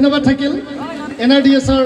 ধন্যবাদ থাকিল। N R D এছৰ